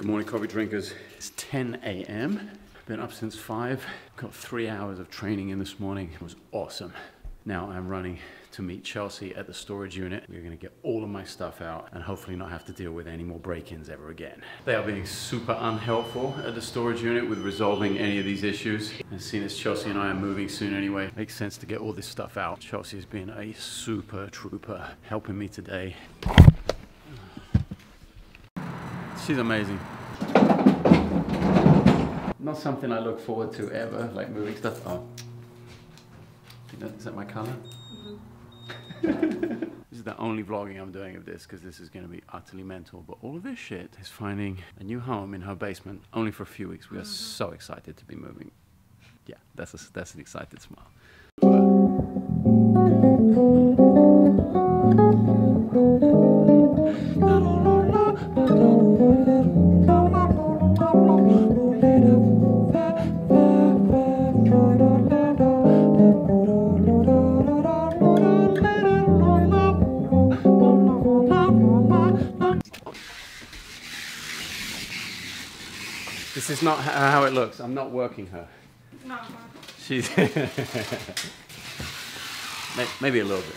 Good morning, coffee drinkers. It's 10 a.m. Been up since 5. Got three hours of training in this morning. It was awesome. Now I'm running to meet Chelsea at the storage unit. We're gonna get all of my stuff out and hopefully not have to deal with any more break-ins ever again. They are being super unhelpful at the storage unit with resolving any of these issues. And seeing as Chelsea and I are moving soon anyway, makes sense to get all this stuff out. Chelsea has been a super trooper helping me today. She's amazing. Not something I look forward to ever, like moving stuff. Oh, that- is that my color? Mm-hmm. this is the only vlogging I'm doing of this because this is going to be utterly mental. But all of this shit is finding a new home in her basement only for a few weeks. We are mm-hmm. so excited to be moving. Yeah, that's a, that's an excited smile. Not uh, how it looks. I'm not working her. No. She's maybe a little bit.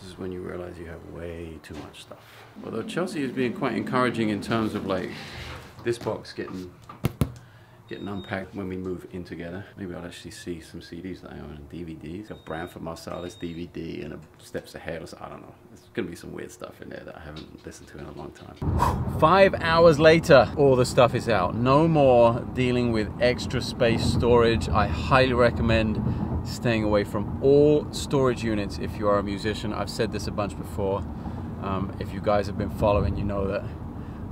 This is when you realize you have way too much stuff. Although Chelsea is being quite encouraging in terms of like this box getting getting unpacked when we move in together. Maybe I'll actually see some CDs that I own and DVDs. A Branford Marsalis DVD and a Steps Ahead or so. I don't know. Gonna be some weird stuff in there that I haven't listened to in a long time. Five hours later, all the stuff is out. No more dealing with extra space storage. I highly recommend staying away from all storage units if you are a musician. I've said this a bunch before. Um, if you guys have been following, you know that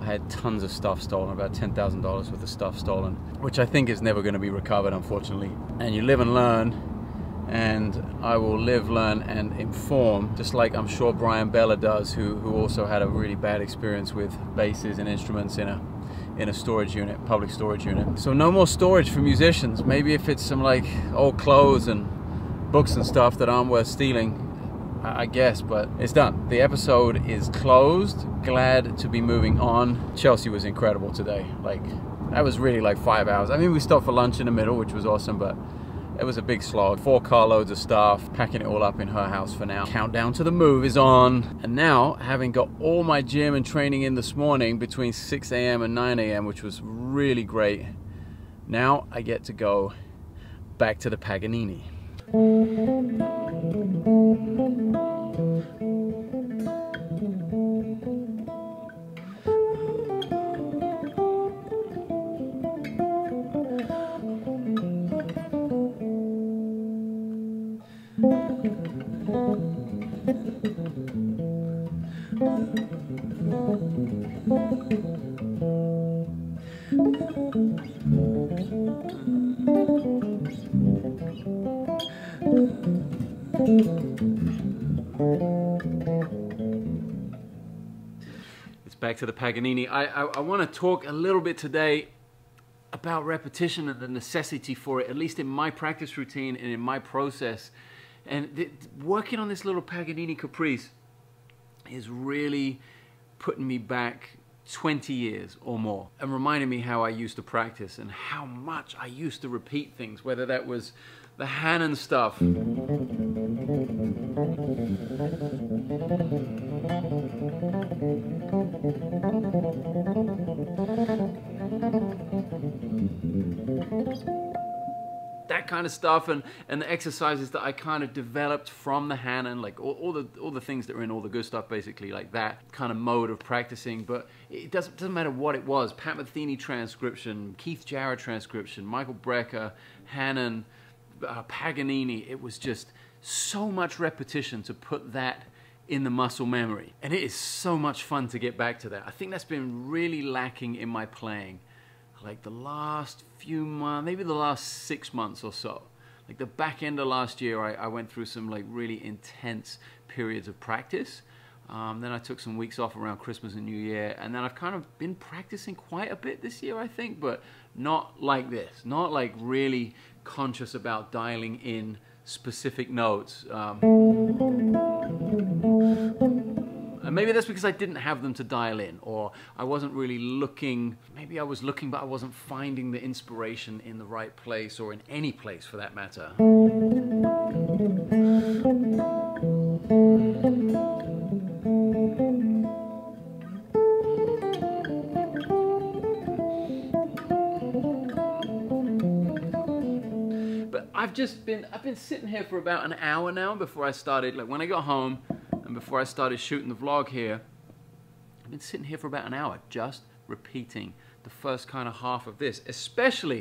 I had tons of stuff stolen, about $10,000 worth of stuff stolen, which I think is never going to be recovered, unfortunately. And you live and learn, and I will live, learn, and inform, just like I'm sure Brian Bella does, who, who also had a really bad experience with basses and instruments in a in a storage unit, public storage unit. So no more storage for musicians. Maybe if it's some like old clothes and books and stuff that aren't worth stealing, I I guess, but it's done. The episode is closed. Glad to be moving on. Chelsea was incredible today. Like, that was really like five hours. I mean, we stopped for lunch in the middle, which was awesome, but it was a big slog. Four carloads of stuff, packing it all up in her house for now. Countdown to the move is on. And now, having got all my gym and training in this morning between 6 a.m. and 9 a.m., which was really great, now I get to go back to the Paganini. Back to the Paganini. I, I, I want to talk a little bit today about repetition and the necessity for it, at least in my practice routine and in my process. And working on this little Paganini Caprice is really putting me back 20 years or more and reminding me how I used to practice and how much I used to repeat things, whether that was the Hanon stuff. That kind of stuff and, and the exercises that I kind of developed from the Hanon, like all, all the all the things that were in all the good stuff, basically, like that kind of mode of practicing. But it doesn't doesn't matter what it was. Pat Metheny transcription, Keith Jarrett transcription, Michael Brecker, Hanon, uh, Paganini. It was just so much repetition to put that in the muscle memory, and it is so much fun to get back to that. I think that's been really lacking in my playing like the last few months, maybe the last six months or so. Like the back end of last year, I, I went through some like really intense periods of practice. Um, then I took some weeks off around Christmas and New Year, and then I've kind of been practicing quite a bit this year, I think, but not like this, not like really conscious about dialing in specific notes. Um, And maybe that's because I didn't have them to dial in, or I wasn't really looking. Maybe I was looking, but I wasn't finding the inspiration in the right place, or in any place for that matter. Just been I've been sitting here for about an hour now before I started like when I got home and before I started shooting the vlog here. I've been sitting here for about an hour just repeating the first kind of half of this, especially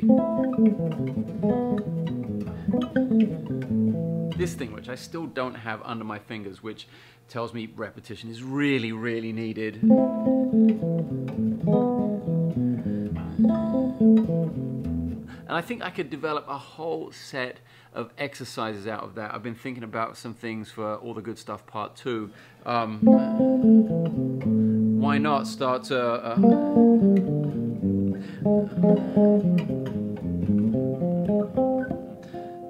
this thing which I still don't have under my fingers which tells me repetition is really really needed. And I think I could develop a whole set of exercises out of that. I've been thinking about some things for All the Good Stuff Part 2. Um, why not start to... Uh,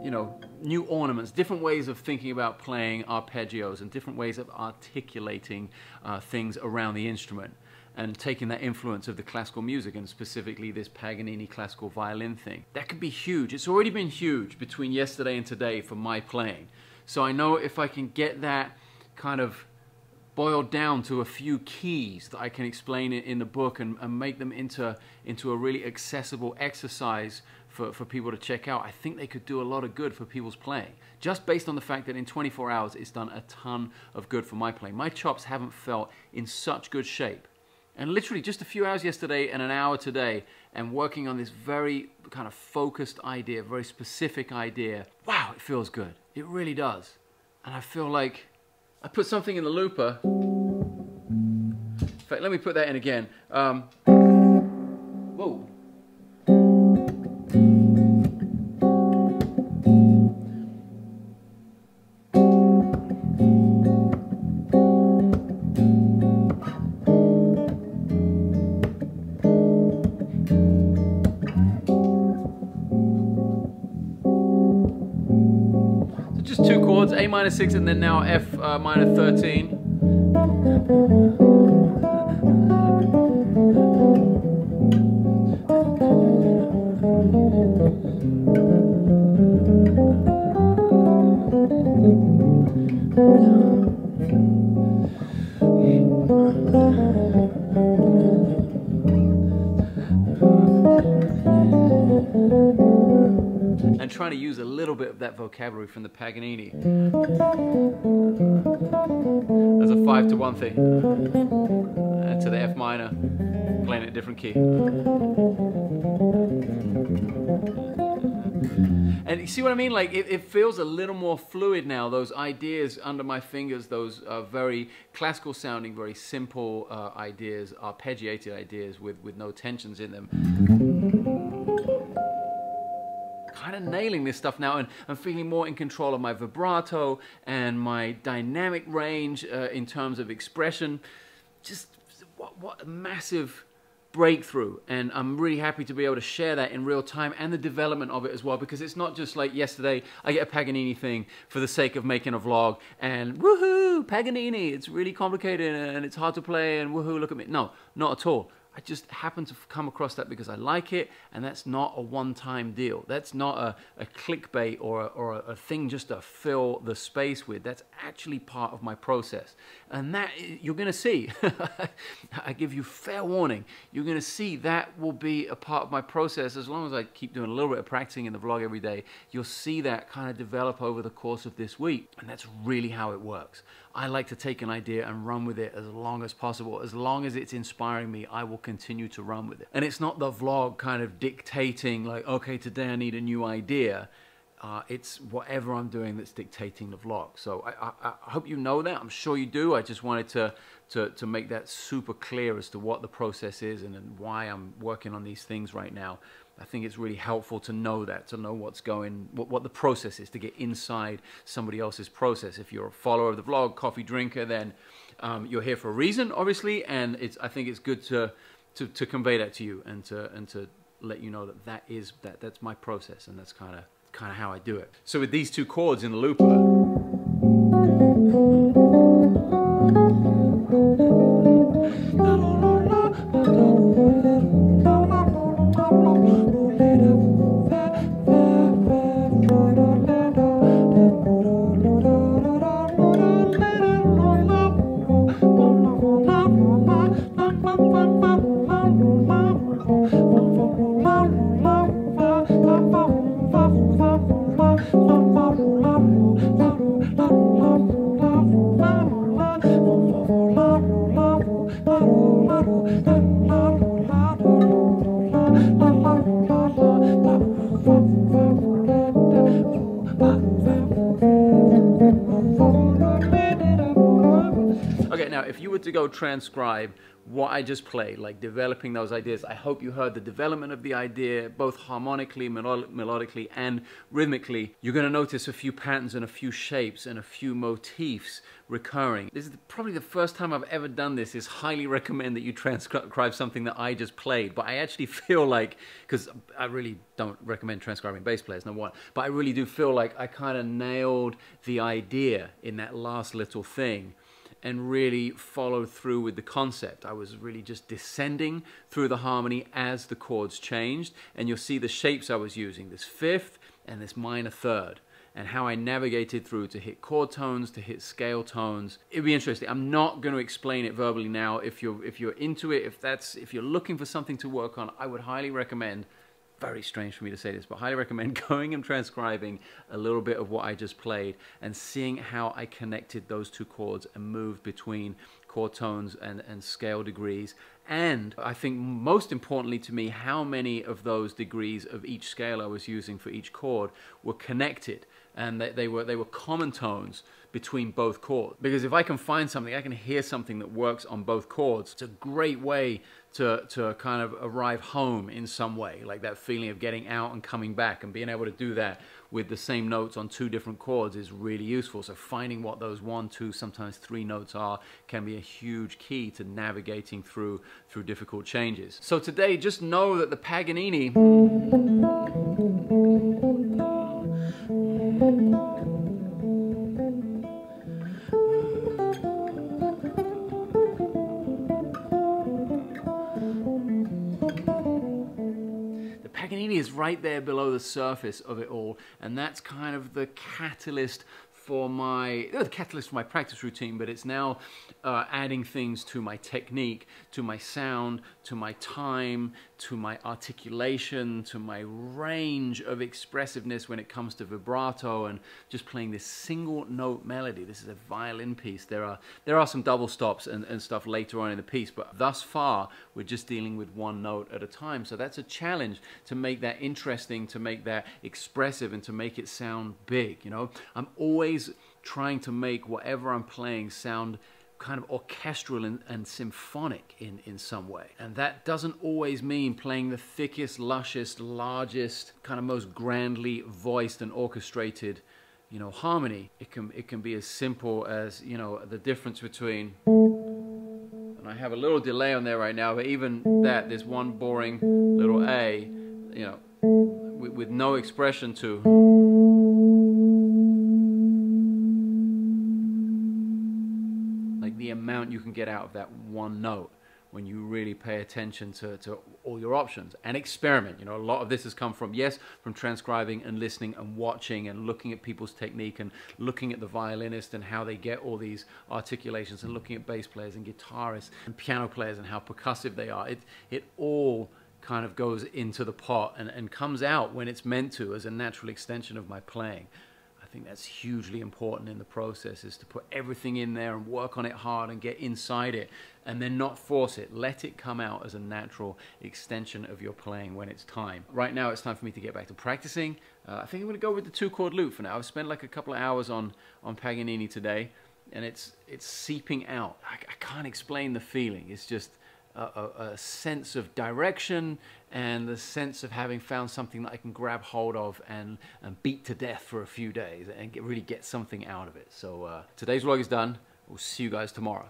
you know, new ornaments, different ways of thinking about playing arpeggios and different ways of articulating uh, things around the instrument and taking that influence of the classical music and specifically this Paganini classical violin thing. That could be huge. It's already been huge between yesterday and today for my playing. So I know if I can get that kind of boiled down to a few keys that I can explain in the book and, and make them into, into a really accessible exercise for, for people to check out, I think they could do a lot of good for people's playing. Just based on the fact that in 24 hours it's done a ton of good for my playing. My chops haven't felt in such good shape and literally just a few hours yesterday and an hour today and working on this very kind of focused idea, very specific idea. Wow, it feels good. It really does. And I feel like I put something in the looper. In fact, let me put that in again. Um, A minor 6 and then now F uh, minor 13. And trying to use a little bit of that vocabulary from the Paganini. As a five to one thing. And to the F minor playing it a different key. And you see what I mean? Like it, it, feels a little more fluid now. Those ideas under my fingers those uh, very classical sounding very simple uh, ideas arpeggiated ideas with with no tensions in them kind of nailing this stuff now and I'm feeling more in control of my vibrato and my dynamic range uh, in terms of expression. Just what, what a massive breakthrough. And I'm really happy to be able to share that in real time and the development of it as well because it's not just like yesterday I get a Paganini thing for the sake of making a vlog and woohoo Paganini it's really complicated and it's hard to play and woohoo look at me. No not at all I just happen to come across that because I like it, and that's not a one-time deal. That's not a, a clickbait or, a, or a, thing just to fill the space with. That's actually part of my process. And that, you're gonna see, I give you fair warning, you're gonna see that will be a part of my process as long as I keep doing a little bit of practicing in the vlog every day. You'll see that kind of develop over the course of this week, and that's really how it works. I like to take an idea and run with it as long as possible. As long as it's inspiring me, I will continue to run with it. And it's not the vlog kind of dictating like, okay, today I need a new idea. Uh, it's whatever I'm doing that's dictating the vlog. So I, I, I, hope you know that. I'm sure you do. I just wanted to, to, to make that super clear as to what the process is and, and why I'm working on these things right now. I think it's really helpful to know that, to know what's going, what, what the process is, to get inside somebody else's process. If you're a follower of the vlog, coffee drinker, then um, you're here for a reason, obviously, and it's, I think it's good to, to, to convey that to you and to, and to let you know that that is, that, that's my process, and that's kind of kind of how I do it. So with these two chords in the looper, go transcribe what I just played, like developing those ideas. I hope you heard the development of the idea, both harmonically, melodically, and rhythmically. You're going to notice a few patterns and a few shapes and a few motifs recurring. This is probably the first time I've ever done this. Is highly recommend that you transcribe something that I just played. But I actually feel like, because I really don't recommend transcribing bass players, no one. But I really do feel like I kind of nailed the idea in that last little thing and really follow through with the concept. I was really just descending through the harmony as the chords changed, and you'll see the shapes I was using, this fifth and this minor third, and how I navigated through to hit chord tones, to hit scale tones. It'd be interesting. I'm not going to explain it verbally now. If you're if you're into it, if that's if you're looking for something to work on, I would highly recommend very strange for me to say this, but highly recommend going and transcribing a little bit of what I just played and seeing how I connected those two chords and moved between chord tones and, and scale degrees. And I think most importantly to me, how many of those degrees of each scale I was using for each chord were connected and they, they, were, they were common tones between both chords. Because if I can find something, I can hear something that works on both chords, it's a great way to, to kind of arrive home in some way, like that feeling of getting out and coming back and being able to do that with the same notes on two different chords is really useful. So finding what those one, two, sometimes three notes are can be a huge key to navigating through, through difficult changes. So today, just know that the Paganini right there below the surface of it all, and that's kind of the catalyst for my the catalyst for my practice routine, but it's now uh, adding things to my technique, to my sound, to my time, to my articulation, to my range of expressiveness when it comes to vibrato and just playing this single note melody. This is a violin piece. There are there are some double stops and, and stuff later on in the piece, but thus far we're just dealing with one note at a time. So that's a challenge to make that interesting, to make that expressive, and to make it sound big. You know, I'm always trying to make whatever I'm playing sound kind of orchestral and, and, symphonic in, in some way. And that doesn't always mean playing the thickest, lushest, largest, kind of most grandly voiced and orchestrated, you know, harmony. It can, it can be as simple as, you know, the difference between, and I have a little delay on there right now, but even that, there's one boring little A, you know, with, with no expression to, amount you can get out of that one note when you really pay attention to, to all your options and experiment. You know, a lot of this has come from, yes, from transcribing and listening and watching and looking at people's technique and looking at the violinist and how they get all these articulations and looking at bass players and guitarists and piano players and how percussive they are. It, it all kind of goes into the pot and, and comes out when it's meant to as a natural extension of my playing think that's hugely important in the process is to put everything in there and work on it hard and get inside it and then not force it. Let it come out as a natural extension of your playing when it's time. Right now it's time for me to get back to practicing. Uh, I think I'm to go with the two chord loop for now. I've spent like a couple of hours on, on Paganini today and it's, it's seeping out. I, I can't explain the feeling. It's just a, a, a, sense of direction and the sense of having found something that I can grab hold of and, and beat to death for a few days and get, really get something out of it. So uh, today's vlog is done. We'll see you guys tomorrow.